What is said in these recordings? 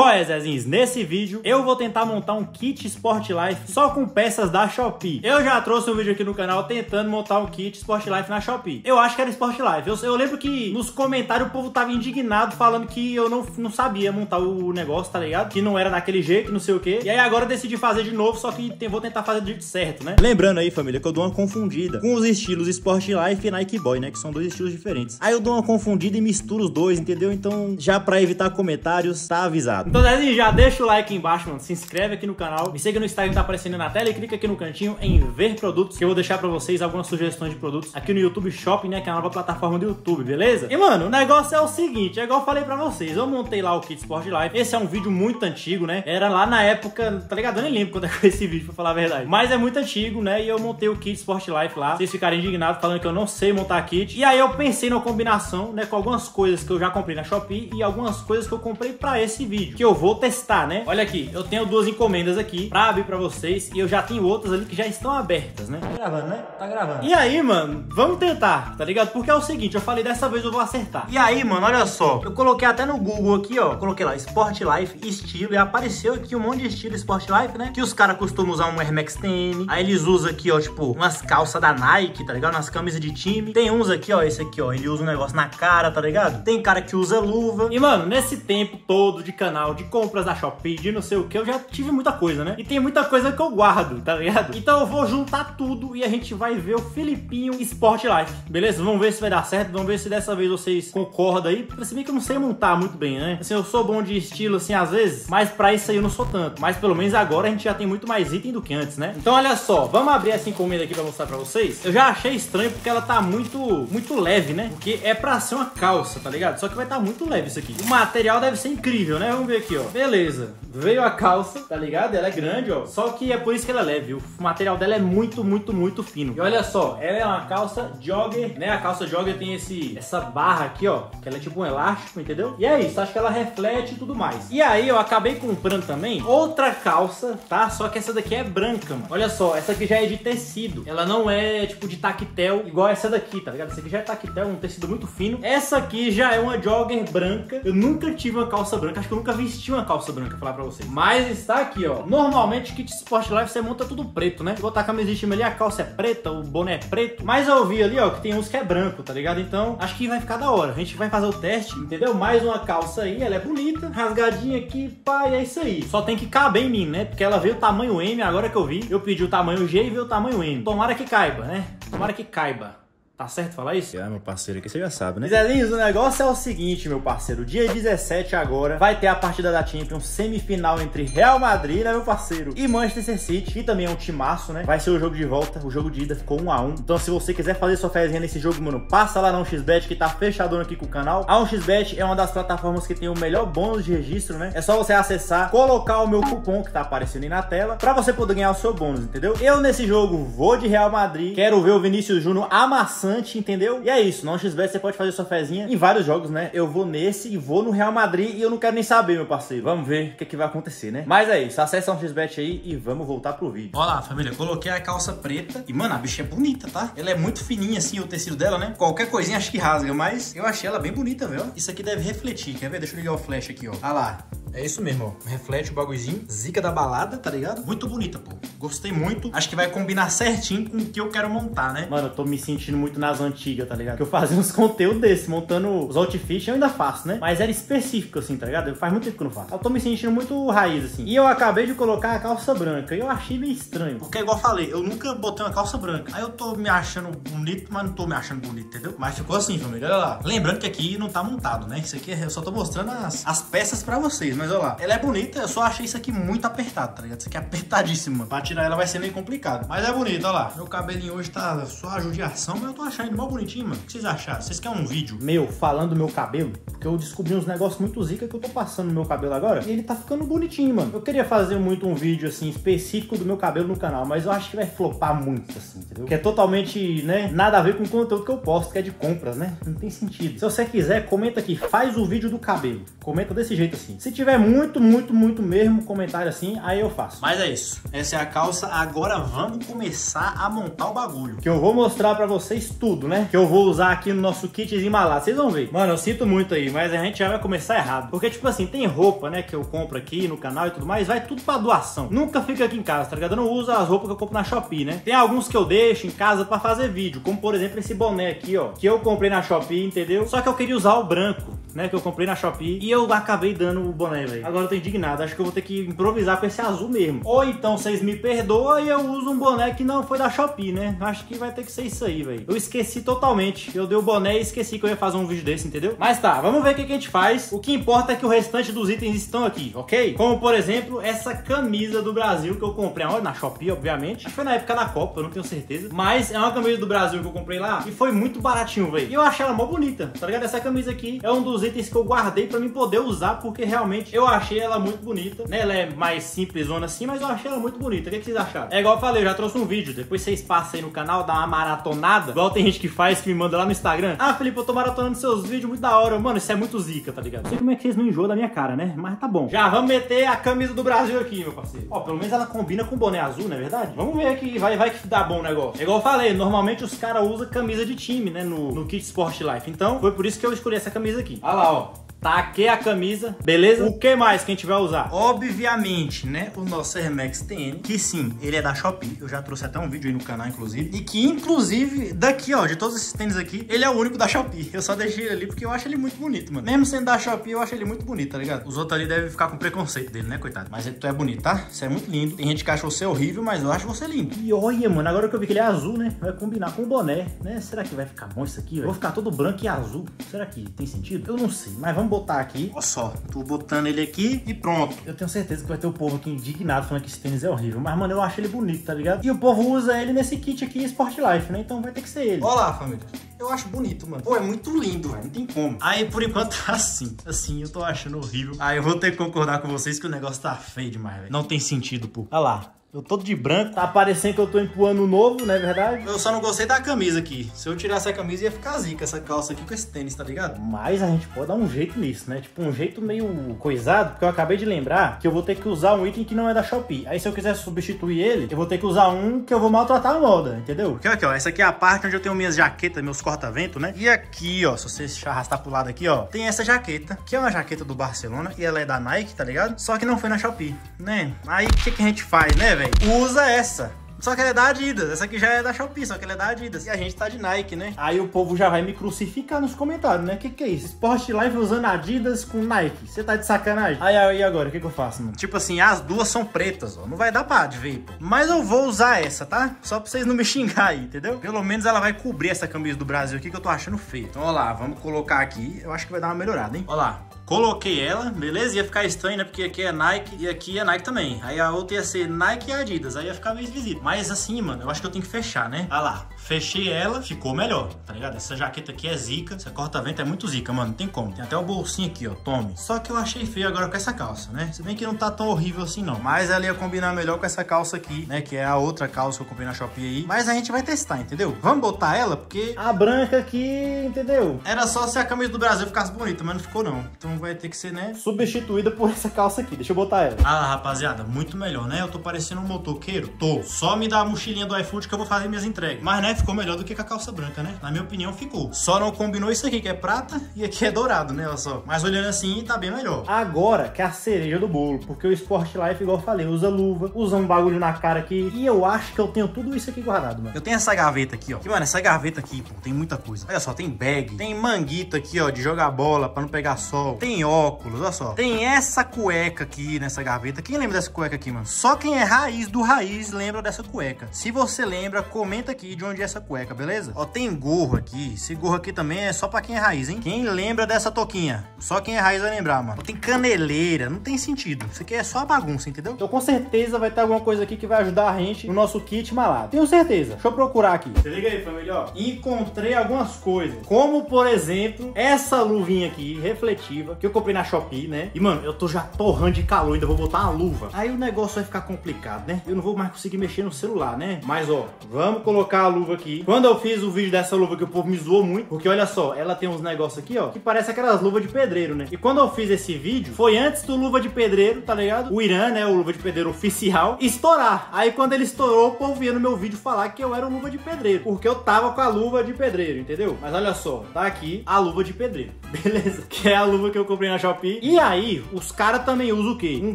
But É, Zezinhos? Nesse vídeo eu vou tentar montar um kit Sport Life só com peças da Shopee. Eu já trouxe um vídeo aqui no canal tentando montar um kit Sport Life na Shopee. Eu acho que era Sport Life. Eu, eu lembro que nos comentários o povo tava indignado falando que eu não, não sabia montar o negócio, tá ligado? Que não era daquele jeito, não sei o quê. E aí agora eu decidi fazer de novo, só que vou tentar fazer do jeito certo, né? Lembrando aí, família, que eu dou uma confundida com os estilos Sport Life e Nike Boy, né? Que são dois estilos diferentes. Aí eu dou uma confundida e misturo os dois, entendeu? Então, já pra evitar comentários, tá avisado. Então, Zezinho, já deixa o like embaixo, mano. Se inscreve aqui no canal. Me siga no Instagram que tá aparecendo na tela e clica aqui no cantinho em ver produtos, que eu vou deixar pra vocês algumas sugestões de produtos aqui no YouTube Shopping, né? Que é a nova plataforma do YouTube, beleza? E, mano, o negócio é o seguinte, é igual eu falei pra vocês. Eu montei lá o Kit Sport Life. Esse é um vídeo muito antigo, né? Era lá na época, tá ligado? Eu nem lembro quando é esse vídeo, pra falar a verdade. Mas é muito antigo, né? E eu montei o Kit Sport Life lá. Vocês ficaram indignados falando que eu não sei montar kit. E aí eu pensei numa combinação, né? Com algumas coisas que eu já comprei na Shopee e algumas coisas que eu comprei pra esse vídeo. Que eu vou testar, né? Olha aqui, eu tenho duas encomendas aqui pra abrir pra vocês. E eu já tenho outras ali que já estão abertas, né? Tá gravando, né? Tá gravando. E aí, mano, vamos tentar, tá ligado? Porque é o seguinte, eu falei dessa vez eu vou acertar. E aí, mano, olha só. Eu coloquei até no Google aqui, ó. Coloquei lá, Sport Life, estilo. E apareceu aqui um monte de estilo Sport Life, né? Que os caras costumam usar um Air Max TN. Aí eles usam aqui, ó, tipo, umas calças da Nike, tá ligado? Umas camisas de time. Tem uns aqui, ó, esse aqui, ó. Ele usa um negócio na cara, tá ligado? Tem cara que usa luva. E, mano, nesse tempo todo de canal, de compras da Shopee, de não sei o que, eu já tive muita coisa, né? E tem muita coisa que eu guardo, tá ligado? Então eu vou juntar tudo e a gente vai ver o Filipinho Sport Life, beleza? Vamos ver se vai dar certo, vamos ver se dessa vez vocês concordam aí. Bem que eu não sei montar muito bem, né? Assim, eu sou bom de estilo, assim, às vezes, mas pra isso aí eu não sou tanto. Mas pelo menos agora a gente já tem muito mais item do que antes, né? Então olha só, vamos abrir essa encomenda aqui pra mostrar pra vocês. Eu já achei estranho porque ela tá muito, muito leve, né? Porque é pra ser uma calça, tá ligado? Só que vai estar tá muito leve isso aqui. O material deve ser incrível, né? Vamos ver aqui, ó. Beleza. Veio a calça, tá ligado? Ela é grande, ó. Só que é por isso que ela é leve. O material dela é muito, muito, muito fino. E olha só, ela é uma calça jogger, né? A calça jogger tem esse, essa barra aqui, ó. Que ela é tipo um elástico, entendeu? E é isso. Acho que ela reflete e tudo mais. E aí eu acabei comprando também outra calça, tá? Só que essa daqui é branca, mano. Olha só, essa aqui já é de tecido. Ela não é tipo de tactel igual essa daqui, tá ligado? Essa aqui já é tactel, um tecido muito fino. Essa aqui já é uma jogger branca. Eu nunca tive uma calça branca. Acho que eu nunca vesti uma calça branca, falar pra vocês. Mas está aqui, ó. Normalmente, kit Sport Life você monta tudo preto, né? Botar a camisa de time ali, a calça é preta, o boné é preto. Mas eu vi ali, ó, que tem uns que é branco, tá ligado? Então, acho que vai ficar da hora. A gente vai fazer o teste, entendeu? Mais uma calça aí, ela é bonita, rasgadinha aqui, pá, e é isso aí. Só tem que caber em mim, né? Porque ela veio tamanho M, agora que eu vi. Eu pedi o tamanho G e veio o tamanho M. Tomara que caiba, né? Tomara que caiba. Tá certo falar isso? É, meu parceiro aqui você já sabe, né? Zezinhos, o negócio é o seguinte, meu parceiro. Dia 17 agora vai ter a partida da Champions semifinal entre Real Madrid, né, meu parceiro? E Manchester City, que também é um timaço, né? Vai ser o jogo de volta. O jogo de ida ficou 1 a 1 Então, se você quiser fazer sua fezinha nesse jogo, mano, passa lá na 1xBet que tá fechadão aqui com o canal. A 1xBet é uma das plataformas que tem o melhor bônus de registro, né? É só você acessar, colocar o meu cupom que tá aparecendo aí na tela pra você poder ganhar o seu bônus, entendeu? Eu nesse jogo vou de Real Madrid. Quero ver o Vinícius Júnior amassando entendeu? E é isso, no XBet você pode fazer sua fezinha em vários jogos, né? Eu vou nesse e vou no Real Madrid e eu não quero nem saber, meu parceiro. Vamos ver o que, que vai acontecer, né? Mas é isso, acessa o XBet aí e vamos voltar pro vídeo. Olha lá, família, coloquei a calça preta e, mano, a bicha é bonita, tá? Ela é muito fininha assim, o tecido dela, né? Qualquer coisinha acho que rasga, mas eu achei ela bem bonita, viu? Isso aqui deve refletir, quer ver? Deixa eu ligar o flash aqui, ó. Olha lá. É isso mesmo, ó. Reflete o bagulhozinho. Zica da balada, tá ligado? Muito bonita, pô. Gostei muito. Acho que vai combinar certinho com o que eu quero montar, né? Mano, eu tô me sentindo muito nas antigas, tá ligado? Que eu fazia uns conteúdos desse, montando os outfits. Eu ainda faço, né? Mas era específico, assim, tá ligado? Faz muito tempo que eu não faço. Eu tô me sentindo muito raiz, assim. E eu acabei de colocar a calça branca. E eu achei meio estranho. Porque, igual eu falei, eu nunca botei uma calça branca. Aí eu tô me achando bonito, mas não tô me achando bonito, entendeu? Mas ficou assim, família. Olha lá. Lembrando que aqui não tá montado, né? Isso aqui eu só tô mostrando as, as peças pra vocês. Mas olha lá. Ela é bonita, eu só achei isso aqui muito apertado, tá ligado? Isso aqui é apertadíssimo. Pra tirar ela vai ser meio complicado. Mas é bonito, olha lá. Meu cabelinho hoje tá só a judiação, mas eu tô achando mó bonitinho, mano. O que vocês acharam? Vocês querem um vídeo? Meu, falando do meu cabelo, porque eu descobri uns negócios muito zica que eu tô passando no meu cabelo agora. E ele tá ficando bonitinho, mano. Eu queria fazer muito um vídeo, assim, específico do meu cabelo no canal, mas eu acho que vai flopar muito, assim, entendeu? Que é totalmente, né, nada a ver com o conteúdo que eu posto, que é de compras, né? Não tem sentido. Se você quiser, comenta aqui, faz o vídeo do cabelo. Comenta desse jeito assim. Se tiver tiver muito, muito, muito mesmo comentário assim, aí eu faço. Mas é isso. Essa é a calça. Agora vamos começar a montar o bagulho. Que eu vou mostrar pra vocês tudo, né? Que eu vou usar aqui no nosso kitzinho malado. Vocês vão ver. Mano, eu sinto muito aí, mas a gente já vai começar errado. Porque, tipo assim, tem roupa, né? Que eu compro aqui no canal e tudo mais. Vai tudo pra doação. Nunca fica aqui em casa, tá ligado? Eu não uso as roupas que eu compro na Shopee, né? Tem alguns que eu deixo em casa pra fazer vídeo. Como, por exemplo, esse boné aqui, ó. Que eu comprei na Shopee, entendeu? Só que eu queria usar o branco né? Que eu comprei na Shopee e eu acabei dando o boné, velho. Agora eu tô indignado. Acho que eu vou ter que improvisar com esse azul mesmo. Ou então vocês me perdoam e eu uso um boné que não foi da Shopee, né? Acho que vai ter que ser isso aí, velho. Eu esqueci totalmente. Eu dei o boné e esqueci que eu ia fazer um vídeo desse, entendeu? Mas tá, vamos ver o que, que a gente faz. O que importa é que o restante dos itens estão aqui, ok? Como, por exemplo, essa camisa do Brasil que eu comprei aonde? Na Shopee, obviamente. Acho que foi na época da Copa, eu não tenho certeza. Mas é uma camisa do Brasil que eu comprei lá e foi muito baratinho, velho. E eu achei ela mó bonita, tá ligado? Essa camisa aqui é um dos itens que eu guardei pra mim poder usar, porque realmente eu achei ela muito bonita, né? Ela é mais simples assim, mas eu achei ela muito bonita. O que, que vocês acharam? É igual eu falei, eu já trouxe um vídeo. Depois vocês passam aí no canal, dá uma maratonada. Igual tem gente que faz, que me manda lá no Instagram. Ah, Felipe, eu tô maratonando seus vídeos, muito da hora. Mano, isso é muito zica, tá ligado? Não sei como é que vocês não enjoam da minha cara, né? Mas tá bom. Já vamos meter a camisa do Brasil aqui, meu parceiro. Ó, pelo menos ela combina com o boné azul, não é verdade? Vamos ver aqui, vai, vai que dá bom o negócio. É igual eu falei, normalmente os caras usam camisa de time, né? No, no Kit Sport Life. Então, foi por isso que eu escolhi essa camisa aqui. Olha lá, ó. Taquei a camisa, beleza? O que mais que a gente vai usar? Obviamente, né? O nosso Air Max TN, que sim, ele é da Shopee. Eu já trouxe até um vídeo aí no canal, inclusive. E que, inclusive, daqui, ó, de todos esses tênis aqui, ele é o único da Shopee. Eu só deixei ele ali porque eu acho ele muito bonito, mano. Mesmo sendo da Shopee, eu acho ele muito bonito, tá ligado? Os outros ali devem ficar com preconceito dele, né, coitado? Mas tu é bonito, tá? Você é muito lindo. Tem gente que acha você horrível, mas eu acho você lindo. E olha, mano, agora que eu vi que ele é azul, né? Vai combinar com o boné, né? Será que vai ficar bom isso aqui, velho? Vou ficar todo branco e azul. Será que tem sentido? Eu não sei, mas vamos botar aqui. Nossa, só, tô botando ele aqui e pronto. Eu tenho certeza que vai ter o povo aqui indignado falando que esse tênis é horrível. Mas, mano, eu acho ele bonito, tá ligado? E o povo usa ele nesse kit aqui Sport Life, né? Então vai ter que ser ele. Olha lá, família. Eu acho bonito, mano. Pô, é muito lindo, velho. Não tem como. Aí, por enquanto, tá assim. Assim, eu tô achando horrível. Aí eu vou ter que concordar com vocês que o negócio tá feio demais, velho. Não tem sentido, pô. Olha lá. Eu todo de branco, tá parecendo que eu tô ano novo, não é verdade? Eu só não gostei da camisa aqui. Se eu tirasse a camisa, ia ficar zica essa calça aqui com esse tênis, tá ligado? Mas a gente pode dar um jeito nisso, né? Tipo, um jeito meio coisado, porque eu acabei de lembrar que eu vou ter que usar um item que não é da Shopee. Aí se eu quiser substituir ele, eu vou ter que usar um que eu vou maltratar a moda, entendeu? Porque aqui, ó, essa aqui é a parte onde eu tenho minhas jaquetas, meus corta-vento, né? E aqui, ó, se você arrastar pro lado aqui, ó, tem essa jaqueta, que é uma jaqueta do Barcelona, e ela é da Nike, tá ligado? Só que não foi na Shopee, né? Aí o que, que a gente faz, né, velho? Usa essa. Só que ela é da Adidas. Essa aqui já é da Shopee, só que ela é da Adidas. E a gente tá de Nike, né? Aí o povo já vai me crucificar nos comentários, né? Que que é isso? Sport Life usando Adidas com Nike. Você tá de sacanagem? Aí, aí agora, o que que eu faço, mano? Tipo assim, as duas são pretas, ó. Não vai dar pra ver, pô. Mas eu vou usar essa, tá? Só pra vocês não me xingar aí, entendeu? Pelo menos ela vai cobrir essa camisa do Brasil aqui que eu tô achando feio. Então, ó lá, vamos colocar aqui. Eu acho que vai dar uma melhorada, hein? Ó lá. Coloquei ela, beleza? Ia ficar estranho, né? Porque aqui é Nike e aqui é Nike também. Aí a outra ia ser Nike e Adidas. Aí ia ficar meio esquisito. Mas assim, mano, eu acho que eu tenho que fechar, né? Ah lá, fechei ela, ficou melhor, tá ligado? Essa jaqueta aqui é zica. Essa corta-vento é muito zica, mano. Não tem como. Tem até o bolsinho aqui, ó. Tome. Só que eu achei feio agora com essa calça, né? Se bem que não tá tão horrível assim, não. Mas ela ia combinar melhor com essa calça aqui, né? Que é a outra calça que eu comprei na Shopee aí. Mas a gente vai testar, entendeu? Vamos botar ela, porque... A branca aqui, entendeu? Era só se a camisa do Brasil ficasse bonita, mas não ficou, não. Então vai ter que ser, né? substituída por essa calça aqui. Deixa eu botar ela. Ah, rapaziada, muito melhor, né? Eu tô parecendo um motoqueiro? Tô. Só me dá a mochilinha do iFood que eu vou fazer minhas entregas. Mas, né, ficou melhor do que com a calça branca, né? Na minha opinião, ficou. Só não combinou isso aqui, que é prata, e aqui é dourado, né? Olha só. Mas olhando assim, tá bem melhor. Agora, que é a cereja do bolo. Porque o Sport Life, igual eu falei, usa luva, usa um bagulho na cara aqui. E eu acho que eu tenho tudo isso aqui guardado, mano. Eu tenho essa gaveta aqui, ó. Que, mano, essa gaveta aqui, pô, tem muita coisa. Olha só, tem bag, tem manguito aqui, ó, de jogar bola pra não pegar sol. Tem óculos, olha só. Tem essa cueca aqui nessa gaveta. Quem lembra dessa cueca aqui, mano? Só quem é raiz do raiz lembra dessa cueca. Se você lembra, comenta aqui de onde é essa cueca, beleza? Ó, tem gorro aqui. Esse gorro aqui também é só pra quem é raiz, hein? Quem lembra dessa toquinha? Só quem é raiz vai lembrar, mano. Tem caneleira, não tem sentido. Isso aqui é só bagunça, entendeu? Então com certeza vai ter alguma coisa aqui que vai ajudar a gente no nosso kit malado. Tenho certeza. Deixa eu procurar aqui. Se liga aí, família, ó. Encontrei algumas coisas. Como, por exemplo, essa luvinha aqui, refletiva que eu comprei na Shopee, né? E, mano, eu tô já torrando de calor, ainda vou botar uma luva. Aí o negócio vai ficar complicado, né? Eu não vou mais conseguir mexer no celular, né? Mas, ó, vamos colocar a luva aqui. Quando eu fiz o vídeo dessa luva que o povo me zoou muito, porque olha só, ela tem uns negócios aqui, ó, que parece aquelas luvas de pedreiro, né? E quando eu fiz esse vídeo, foi antes do luva de pedreiro, tá ligado? O Irã, né, o luva de pedreiro oficial, estourar. Aí quando ele estourou, o povo ia no meu vídeo falar que eu era o luva de pedreiro, porque eu tava com a luva de pedreiro, entendeu? Mas olha só, tá aqui a luva de pedreiro, beleza? Que é a luva que eu comprei na Shopee. E aí, os caras também usam o quê? Um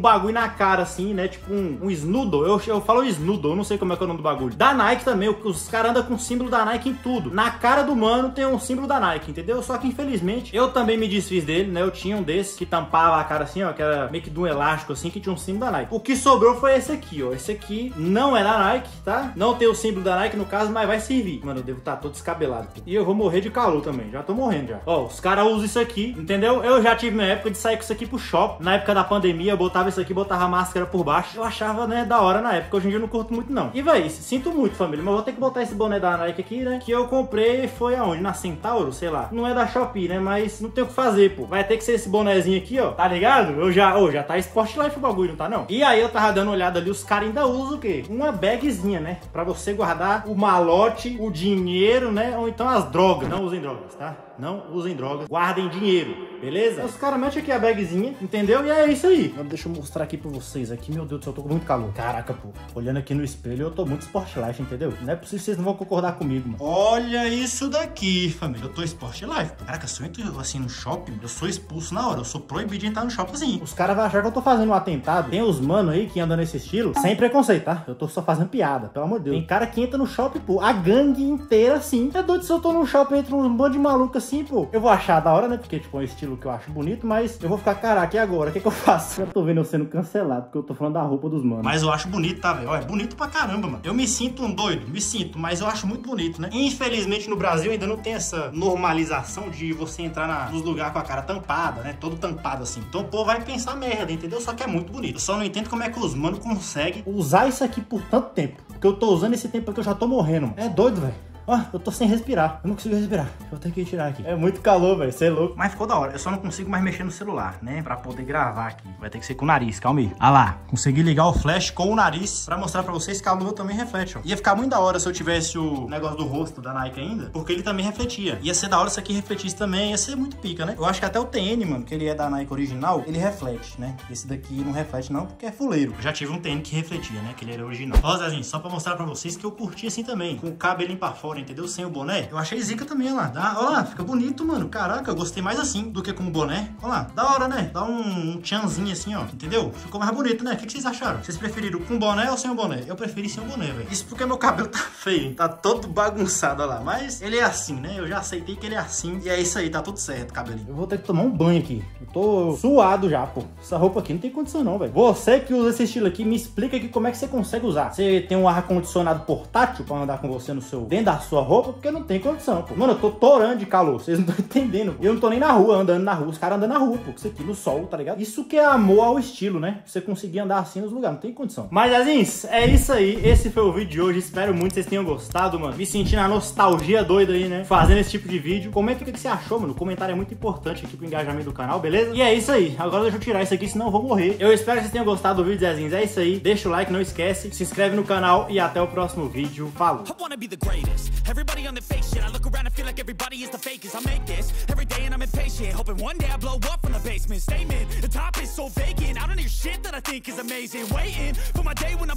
bagulho na cara assim, né? Tipo um, um snoodle. Eu, eu falo snoodle, eu não sei como é que é o nome do bagulho. Da Nike também, os caras andam com o símbolo da Nike em tudo. Na cara do mano tem um símbolo da Nike, entendeu? Só que infelizmente eu também me desfiz dele, né? Eu tinha um desse que tampava a cara assim, ó, que era meio que de um elástico assim, que tinha um símbolo da Nike. O que sobrou foi esse aqui, ó. Esse aqui não é da Nike, tá? Não tem o símbolo da Nike no caso, mas vai servir. Mano, eu devo estar tá todo descabelado. E eu vou morrer de calor também. Já tô morrendo já. Ó, os caras usam isso aqui, entendeu? Eu já tive minha época de sair com isso aqui pro shopping. Na época da pandemia, eu botava isso aqui, botava a máscara por baixo. Eu achava, né, da hora na época. Hoje em dia eu não curto muito, não. E, véi, sinto muito, família. Mas vou ter que botar esse boné da Nike aqui, né? Que eu comprei foi aonde? Na Centauro, sei lá. Não é da Shopee, né? Mas não tem o que fazer, pô. Vai ter que ser esse bonézinho aqui, ó. Tá ligado? Eu já, oh, já tá Sport Life o bagulho, não tá não? E aí eu tava dando olhada ali, os caras ainda usam o quê? Uma bagzinha, né? Pra você guardar o malote, o dinheiro, né? Ou então as drogas. Não usem drogas, tá? Não usem drogas, guardem dinheiro, beleza? Os caras metem aqui a bagzinha, entendeu? E é isso aí. Agora deixa eu mostrar aqui pra vocês aqui. Meu Deus do céu, eu tô com muito calor. Caraca, pô. Olhando aqui no espelho, eu tô muito Sport Life, entendeu? Não é possível que vocês não vão concordar comigo, mano. Olha isso daqui, família. Eu tô Sport Life. Caraca, se eu entro assim no shopping, eu sou expulso na hora. Eu sou proibido de entrar no shopping assim. Os caras vão achar que eu tô fazendo um atentado. Tem os mano aí que andam nesse estilo, sem preconceito, tá? Eu tô só fazendo piada, pelo amor de Deus. Tem cara que entra no shopping, pô, a gangue inteira assim. É doido se eu tô no shopping, entra um bando de maluco assim, pô. Eu vou achar da hora, né? Porque, tipo, é um estilo que eu acho bonito, mas eu vou ficar, caraca, e agora? O que, que eu faço? Eu tô vendo eu sendo cancelado, porque eu tô falando da roupa dos manos. Mas eu acho bonito, tá, velho? É bonito pra caramba, mano. Eu me sinto um doido, me sinto, mas eu acho muito bonito, né? Infelizmente, no Brasil ainda não tem essa normalização de você entrar na, nos lugares com a cara tampada, né? Todo tampado assim. Então o povo vai pensar merda, entendeu? Só que é muito bonito. Eu só não entendo como é que os manos conseguem usar isso aqui por tanto tempo. Porque eu tô usando esse tempo porque eu já tô morrendo. Mano. É doido, velho. Ó, oh, eu tô sem respirar. Eu não consigo respirar. Vou ter que tirar aqui. É muito calor, velho. Você é louco. Mas ficou da hora. Eu só não consigo mais mexer no celular, né? Pra poder gravar aqui. Vai ter que ser com o nariz. Calma aí. Ah lá. Consegui ligar o flash com o nariz pra mostrar pra vocês que a luva também reflete, ó. Ia ficar muito da hora se eu tivesse o negócio do rosto da Nike ainda. Porque ele também refletia. Ia ser da hora se aqui refletisse também. Ia ser muito pica, né? Eu acho que até o TN, mano, que ele é da Nike original, ele reflete, né? Esse daqui não reflete não, porque é fuleiro. Eu já tive um TN que refletia, né? Que ele era original. Ó, Zezinho, só pra mostrar pra vocês que eu curti assim também. Com o cabelinho pra fora, entendeu? Sem o boné boné, eu achei zica também, olha lá. Dá, olha lá, fica bonito, mano. Caraca, eu gostei mais assim do que com o boné. Olha lá, da hora, né? Dá um, um tchanzinho assim, ó. Entendeu? Ficou mais bonito, né? O que, que vocês acharam? Vocês preferiram com boné ou sem o boné? Eu preferi sem o boné, velho. Isso porque meu cabelo tá feio, tá todo bagunçado, olha lá. Mas ele é assim, né? Eu já aceitei que ele é assim. E é isso aí, tá tudo certo, cabelinho. Eu vou ter que tomar um banho aqui. Eu tô suado já, pô. Essa roupa aqui não tem condição não, velho. Você que usa esse estilo aqui, me explica aqui como é que você consegue usar. Você tem um ar-condicionado portátil pra andar com você no seu... Dentro da sua roupa? Porque não tem condição, pô. Mano, eu tô torando de calor, vocês não estão entendendo. Eu não tô nem na rua, andando na rua. Os caras andando na rua, pô. Isso aqui no sol, tá ligado? Isso que é amor ao estilo, né? Você conseguir andar assim nos lugares, não tem condição. Mas, Azins, é isso aí. Esse foi o vídeo de hoje. Espero muito que vocês tenham gostado, mano. Me sentindo a nostalgia doida aí, né? Fazendo esse tipo de vídeo. Comenta o que você achou, mano. O comentário é muito importante aqui pro engajamento do canal, beleza? E é isso aí. Agora deixa eu tirar isso aqui, senão eu vou morrer. Eu espero que vocês tenham gostado do vídeo, Zezinhos. É isso aí. Deixa o like, não esquece. Se inscreve no canal e até o próximo vídeo. Falou! Everybody on the fake shit. I look around and feel like everybody is the fakest. I make this every day and I'm impatient. Hoping one day I blow up from the basement. Statement, the top is so vacant. I don't hear shit that I think is amazing. Waiting for my day when I'm